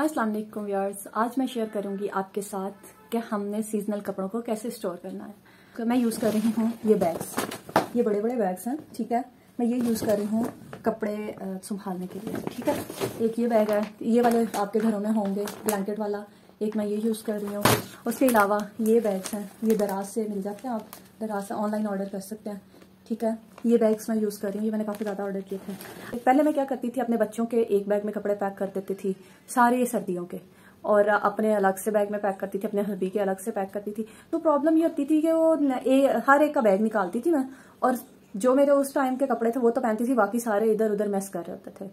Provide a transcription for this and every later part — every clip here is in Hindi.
अस्सलाम वालेकुम आज मैं शेयर करूँगी आपके साथ कि हमने सीजनल कपड़ों को कैसे स्टोर करना है। तो मैं यूज़ कर रही हूँ ये बैग्स ये बड़े बड़े बैग्स हैं, ठीक है? मैं ये यूज़ कर रही हूँ कपड़े संभालने के लिए, ठीक है? एक ये बैग है, ये वाले आपके घरों में होंगे ब्लैंकेट वाला। एक मैं ये यूज़ कर रही हूँ। उसके अलावा ये बैग्स हैं, ये दराज से मिल जाते हैं आप, दराज से ऑनलाइन ऑर्डर कर सकते हैं। ठीक है ये बैग्स मैं यूज़ कर रही हूँ ये मैंने काफ़ी ज़्यादा ऑर्डर किए थे। पहले मैं क्या करती थी अपने बच्चों के एक बैग में कपड़े पैक कर देती थी सारे सर्दियों के। और अपने अलग से बैग में पैक करती थी अपने हबी के अलग से पैक करती थी। तो प्रॉब्लम ये होती थी कि वो ए, हर एक का बैग निकालती थी मैं और जो मेरे उस टाइम के कपड़े थे वो तो पहनती थी बाकी सारे इधर उधर मैस कर रहे होते थे।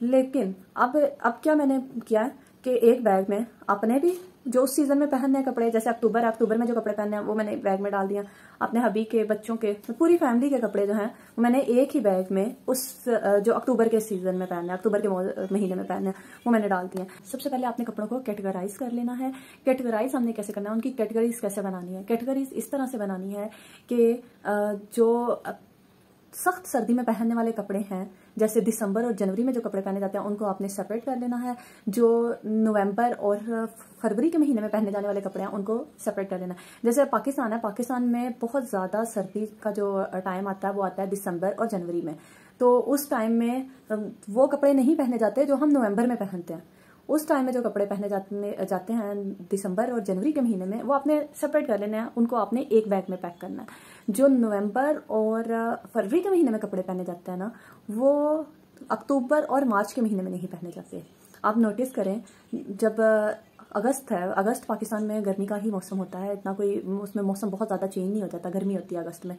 लेकिन अब अब क्या मैंने किया कि एक बैग में अपने भी जो उस सीज़न में पहनने कपड़े, जैसे अक्टूबर अक्टूबर में जो कपड़े पहनने हैं, वो मैंने बैग में डाल दिया। अपने हबी के बच्चों के, पूरी फैमिली के कपड़े जो हैं, वो मैंने एक ही बैग में उस जो अक्टूबर के सीज़न में पहनने अक्टूबर के महीने में पहनने वो मैंने डाल दिया। सबसे पहले आपने कपड़ों को कैटेगराइज कर लेना है। कैटेगराइज हमने कैसे करना है? उनकी कैटेगरीज कैसे बनानी है? कैटेगरीज इस तरह से बनानी है कि जो सख्त सर्दी में पहनने वाले कपड़े हैं, जैसे दिसंबर और जनवरी में जो कपड़े पहने जाते हैं, उनको आपने सेपरेट कर लेना है। जो नवंबर और फरवरी के महीने में पहने जाने वाले कपड़े हैं, उनको सेपरेट कर लेना है। जैसे पाकिस्तान है, पाकिस्तान में बहुत ज़्यादा सर्दी का जो टाइम आता है, वो आता है दिसंबर और जनवरी में। तो उस टाइम में वो कपड़े नहीं पहने जाते जो हम नवंबर में पहनते हैं। उस टाइम में जो कपड़े पहने जाते जाते हैं दिसंबर और जनवरी के महीने में, वो आपने सेपरेट कर लेना है, उनको आपने एक बैग में पैक करना है। जो नवंबर और फरवरी के महीने में कपड़े पहने जाते हैं ना, वो अक्टूबर और मार्च के महीने में नहीं पहने जाते। आप नोटिस करें, जब अगस्त है, अगस्त पाकिस्तान में गर्मी का ही मौसम होता है, इतना कोई, उसमें मौसम बहुत ज़्यादा चेंज नहीं हो जाता गर्मी होती है अगस्त में।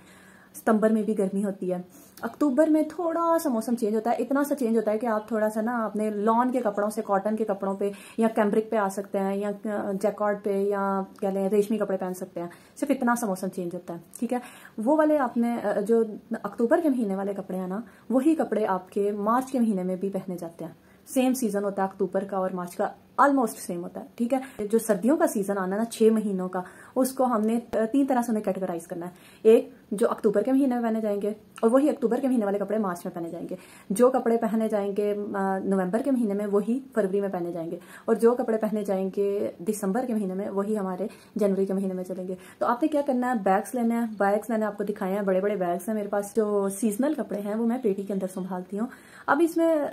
सितंबर में भी गर्मी होती है। अक्टूबर में थोड़ा सा मौसम चेंज होता है, इतना सा चेंज होता है कि आप थोड़ा सा ना अपने लॉन के कपड़ों से कॉटन के कपड़ों पे या कैम्ब्रिक पे आ सकते हैं या जैकॉर्ड पे या क्या लें, रेशमी कपड़े पहन सकते हैं। सिर्फ़ इतना सा मौसम चेंज होता है, ठीक है? वो वाले आपने जो अक्टूबर के महीने वाले कपड़े हैं ना, वही कपड़े आपके मार्च के महीने में भी पहने जाते हैं। सेम सीज़न होता है अक्टूबर का और मार्च का ऑलमोस्ट सेम होता है, ठीक है? जो सर्दियों का सीज़न आना ना, छह महीनों का, उसको हमने तीन तरह से उन्हें कैटेगराइज करना है। एक जो अक्टूबर के महीने में पहने जाएँगे और वही अक्टूबर के महीने वाले कपड़े मार्च में पहने जाएँगे। जो कपड़े पहने जाएँगे नवंबर के महीने में, वही फरवरी में पहने जाएँगे। और जो कपड़े पहने जाएँगे दिसंबर के महीने में, वही हमारे जनवरी के महीने में चलेंगे। तो आपने क्या करना है? बैग्स लेने हैं। बैग्स मैंने आपको दिखाए हैं। बड़े बड़े बैग्स हैं मेरे पास। जो सीजनल कपड़े हैं, वो मैं पेटी के अंदर संभालती हूँ। अब इसमें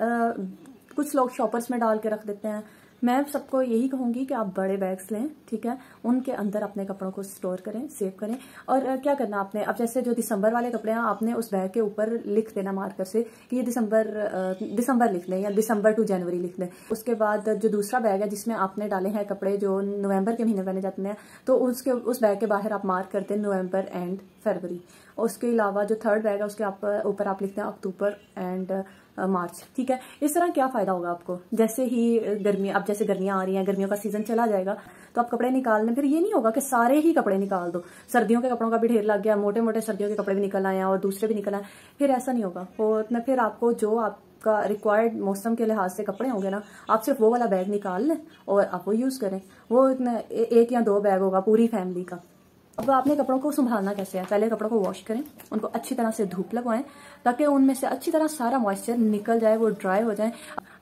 कुछ लोग शॉपर्स में डाल के रख देते हैं। मैं सबको यही कहूँगी कि आप बड़े बैग्स लें, ठीक है? उनके अंदर अपने कपड़ों को स्टोर करें सेव करें। और क्या करना आपने? अब जैसे जो दिसंबर वाले कपड़े हैं, आपने उस बैग के ऊपर लिख देना मार्कर से कि ये दिसंबर दिसंबर लिख लें या दिसंबर टू जनवरी लिख लें। उसके बाद जो दूसरा बैग है जिसमें आपने डाले हैं कपड़े जो नवंबर के महीने पहने जाते हैं तो उसके, उस बैग के बाहर आप मार्क करते हैं नवंबर एंड फरवरी उसके अलावा जो थर्ड बैग है, उसके आप, ऊपर आप लिखते हैं अक्टूबर एंड मार्च, ठीक है? इस तरह क्या फ़ायदा होगा आपको? जैसे ही गर्मी, अब जैसे गर्मियाँ आ रही हैं, गर्मियों का सीज़न चला जाएगा तो आप कपड़े निकाल लें फिर ये नहीं होगा कि सारे ही कपड़े निकाल दो। सर्दियों के कपड़ों का भी ढेर लग गया मोटे मोटे सर्दियों के कपड़े भी निकल आए हैं और दूसरे भी निकल आए फिर ऐसा नहीं होगा। और फिर आपको जो आप का रिक्वायर्ड मौसम के लिहाज से कपड़े होंगे ना, आप सिर्फ़ वो वाला बैग निकाल लें और आप वो यूज़ करें। वो एक या दो बैग होगा पूरी फैमिली का। अब आपने कपड़ों को संभालना कैसे है? पहले कपड़ों को वॉश करें, उनको अच्छी तरह से धूप लगवाएँ, ताकि उनमें से अच्छी तरह सारा मॉइस्चर निकल जाए, वो ड्राई हो जाए।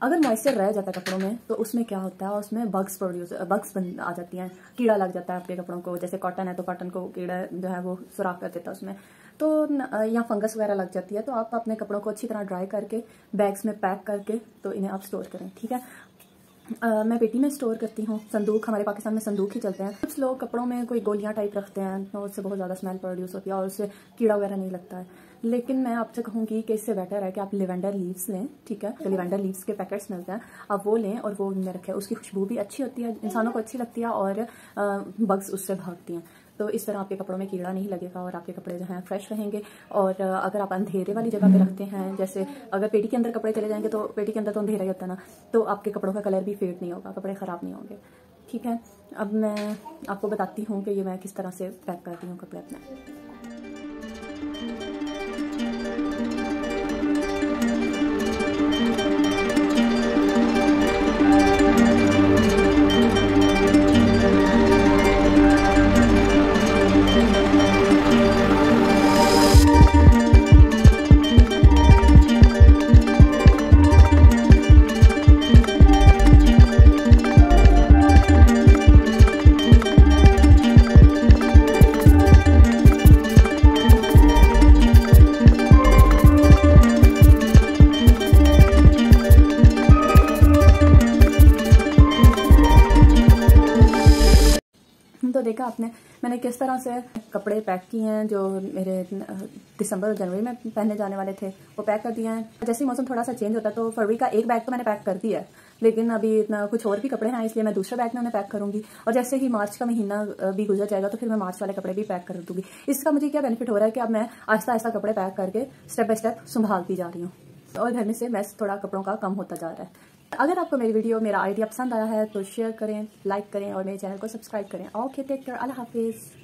अगर मॉइस्चर रह जाता है कपड़ों में तो उसमें क्या होता है? उसमें बग्स प्रोड्यूस बग्स बन, आ जाती हैं। कीड़ा लग जाता है आपके कपड़ों को, जैसे कॉटन है तो कॉटन को कीड़ा जो है वो सुराख कर देता है उसमें। तो यहाँ फंगस वगैरह लग जाती है तो आप अपने कपड़ों को अच्छी तरह ड्राई करके बैग्स में पैक करके तो इन्हें आप स्टोर करें, ठीक है? Uh, मैं पेटी में स्टोर करती हूँ। संदूक हमारे पाकिस्तान में संदूक ही चलते हैं। कुछ लोग कपड़ों में कोई गोलियाँ टाइप रखते हैं तो उससे बहुत ज़्यादा स्मेल प्रोड्यूस होती है और उससे कीड़ा वगैरह नहीं लगता है। लेकिन मैं आपसे कहूँगी कि इससे बेटर है कि आप लिवेंडर लीव्स लें ठीक है? तो लिवेंडर लीव्स के पैकेट्स मिलते हैं। आप वो लें और वो उनमें रखें। उसकी खुशबू भी अच्छी होती है इंसानों को अच्छी लगती है और बग्स उससे भागती हैं। तो इस तरह आपके कपड़ों में कीड़ा नहीं लगेगा और आपके कपड़े जो हैं फ्रेश रहेंगे। और अगर आप अंधेरे वाली जगह पर रखते हैं, जैसे अगर पेटी के अंदर कपड़े चले जाएँगे तो पेटी के अंदर तो अंधेरा ही होता ना तो आपके कपड़ों का कलर भी फेड नहीं होगा, कपड़े ख़राब नहीं होंगे। ठीक है? अब मैं आपको बताती हूँ कि ये मैं किस तरह से पैक करती हूँ कपड़े अपने। तो देखा आपने, मैंने किस तरह से कपड़े पैक किए हैं, जो मेरे दिसंबर और जनवरी में पहनने जाने वाले थे, वो पैक कर दिए हैं। जैसे मौसम थोड़ा सा चेंज होता है तो फरवरी का एक बैग तो मैंने पैक कर दिया है। लेकिन अभी इतना कुछ और भी कपड़े हैं, इसलिए मैं दूसरे बैग में उन्हें पैक करूँगी। और जैसे ही मार्च का महीना भी गुजर जाएगा तो फिर मैं मार्च वाले कपड़े भी पैक कर दूँगी। इसका मुझे क्या बेनिफिट हो रहा है कि अब मैं आहिस्ता आहिस्ता कपड़े पैक करके स्टेप बाय स्टेप संभालती जा रही हूँ। और घर में से मैस थोड़ा कपड़ों का कम होता जा रहा है। अगर आपको मेरी वीडियो, मेरा आइडिया पसंद आया है तो शेयर करें लाइक करें और मेरे चैनल को सब्सक्राइब करें। ओके टेक केयर अल्लाह हाफिज़।